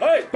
¡Hey!